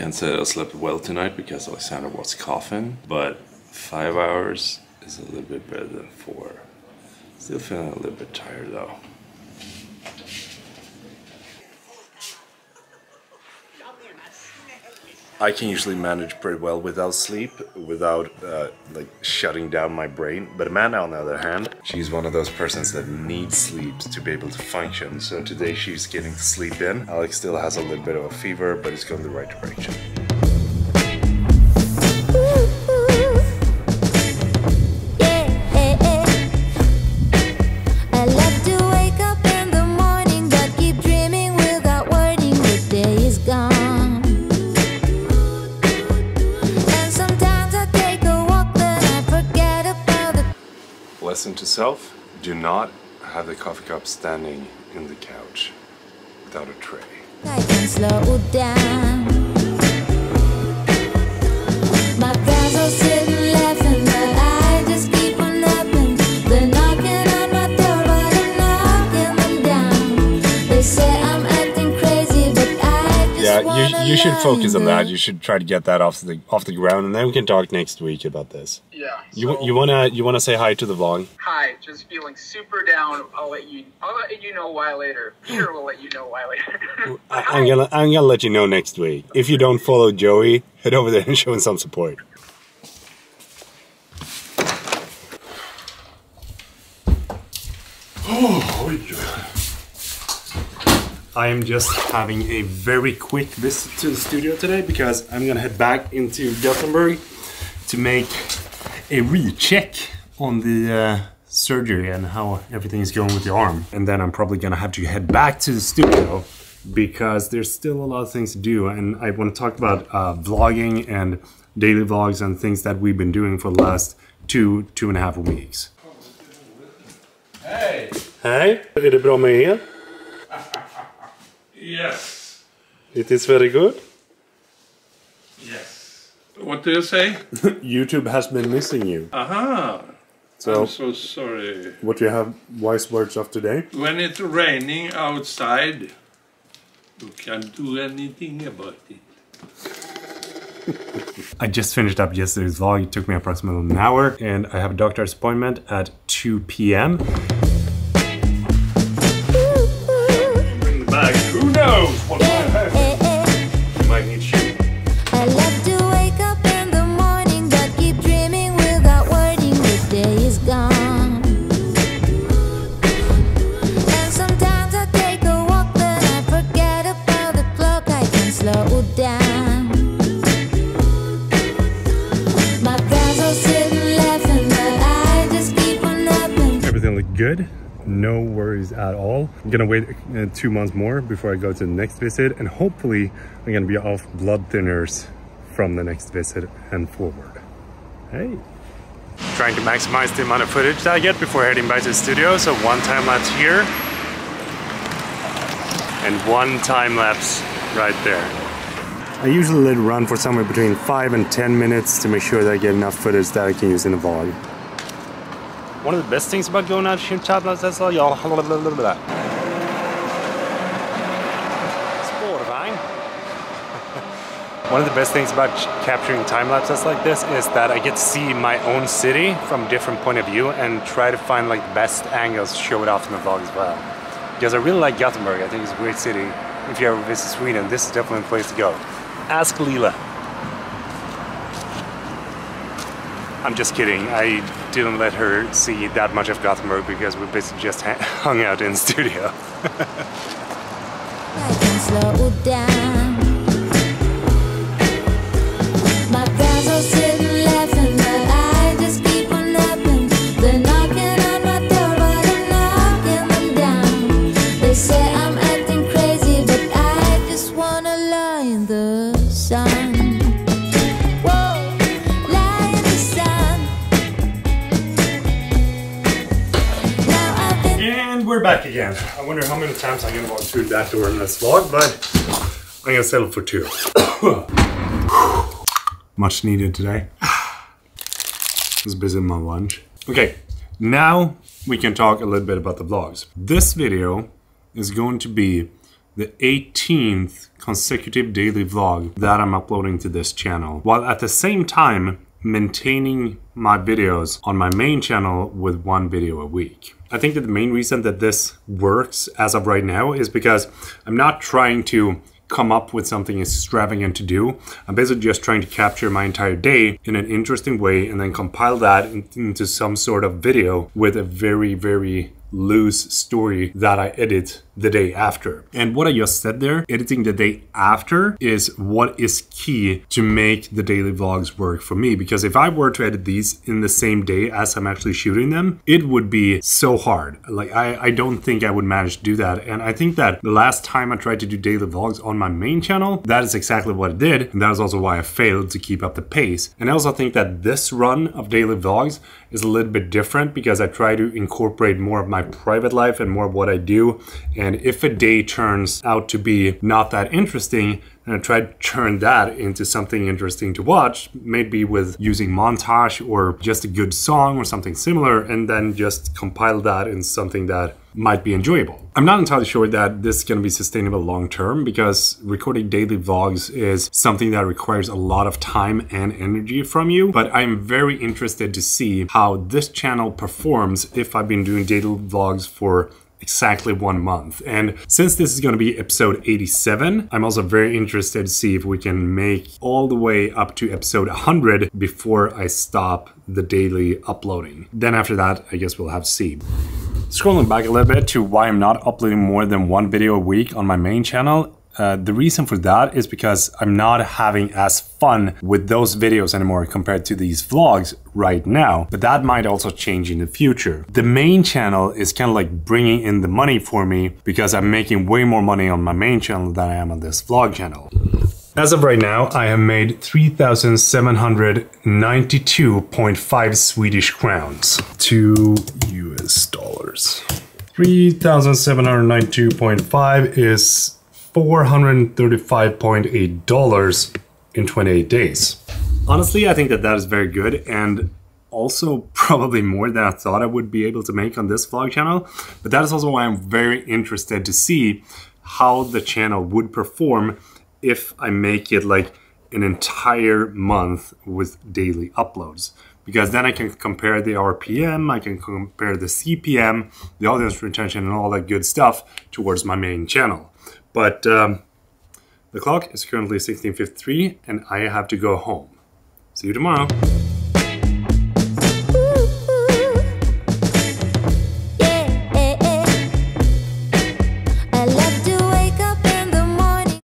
Can't say I slept well tonight because Alexander was coughing, but five hours is a little bit better than four. Still feeling a little bit tired though. I can usually manage pretty well without sleep, without uh, like shutting down my brain. But Amanda, on the other hand, she's one of those persons that needs sleep to be able to function. So today she's getting sleep in. Alex still has a little bit of a fever, but it's going the right direction. Lesson to self do not have the coffee cup standing in the couch without a tray. You, you should focus on that. You should try to get that off the off the ground, and then we can talk next week about this. Yeah. You so- you wanna you wanna say hi to the vlog? Hi, just feeling super down. I'll let you. I'll let you know why later. Sure, we'll let you know why later. I, I'm gonna I'm gonna let you know next week. If you don't follow Joey, head over there and show him some support. Oh, I am just having a very quick visit to the studio today because I'm gonna head back into Gothenburg to make a recheck on the uh, surgery and how everything is going with the arm. And then I'm probably gonna have to head back to the studio because there's still a lot of things to do. And I want to talk about uh, vlogging and daily vlogs and things that we've been doing for the last two, two and a half weeks. Hey! Hey! är det bra med er? Yes! It is very good. Yes! What do you say? YouTube has been missing you. Aha! So, I'm so sorry. what do you have wise words of today? When it's raining outside, you can't do anything about it. I just finished up yesterday's vlog. It took me approximately an hour, and I have a doctor's appointment at 2 p.m. No worries at all. I'm gonna wait uh, two months more before I go to the next visit, and hopefully I'm gonna be off blood thinners from the next visit and forward. Hey. Trying to maximize the amount of footage that I get before heading back to the studio. So one time lapse here, and one time lapse right there. I usually let it run for somewhere between 5 and 10 minutes to make sure that I get enough footage that I can use in the vlog. One of the best things about going out to shoot time lapse, that's all y'all. One of the best things about capturing time lapses like this is that I get to see my own city from different point of view and try to find like the best angles to show it off in the vlog as well. Because I really like Gothenburg. I think it's a great city. If you ever visit Sweden, this is definitely a place to go. Ask Lila. I'm just kidding. I didn't let her see that much of Gothenburg because we basically just hung out in studio. back again. I wonder how many times I can walk through that door in this vlog, but I'm gonna settle for two. Much needed today. was busy my lunch. Okay, now we can talk a little bit about the vlogs. This video is going to be the 18th consecutive daily vlog that I'm uploading to this channel, while at the same time maintaining my videos on my main channel with one video a week. I think that the main reason that this works as of right now is because I'm not trying to come up with something extravagant to do. I'm basically just trying to capture my entire day in an interesting way and then compile that into some sort of video with a very, very loose story that I edit the day after. And what I just said there, editing the day after is what is key to make the daily vlogs work for me. Because if I were to edit these in the same day as I'm actually shooting them, it would be so hard. Like I, I don't think I would manage to do that. And I think that the last time I tried to do daily vlogs on my main channel, that is exactly what I did. And that is also why I failed to keep up the pace. And I also think that this run of daily vlogs is a little bit different because I try to incorporate more of my private life and more of what I do. And if a day turns out to be not that interesting, then I try to turn that into something interesting to watch, maybe with using montage or just a good song or something similar, and then just compile that in something that might be enjoyable. I'm not entirely sure that this is going to be sustainable long term because recording daily vlogs is something that requires a lot of time and energy from you. But I'm very interested to see how this channel performs if I've been doing daily vlogs for exactly one month. And since this is going to be episode 87, I'm also very interested to see if we can make all the way up to episode 100 before I stop the daily uploading. Then after that, I guess we'll have to see. Scrolling back a little bit to why I'm not uploading more than one video a week on my main channel, uh, the reason for that is because I'm not having as fun with those videos anymore compared to these vlogs right now. But that might also change in the future. The main channel is kind of like bringing in the money for me because I'm making way more money on my main channel than I am on this vlog channel. As of right now, I have made 3,792.5 Swedish crowns to US dollars. 3,792.5 is $435.8 in 28 days. Honestly, I think that that is very good and also probably more than I thought I would be able to make on this vlog channel. But that is also why I'm very interested to see how the channel would perform if I make it like an entire month with daily uploads. Because then I can compare the RPM, I can compare the CPM, the audience retention, and all that good stuff towards my main channel. But um, the clock is currently 16.53 and I have to go home. See you tomorrow.